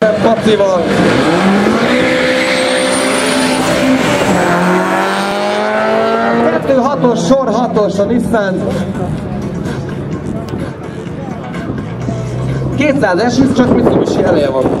Pacival. Kettő hatos, sor hatos a Nissan. 200 es csak Mitsubishi eleje van.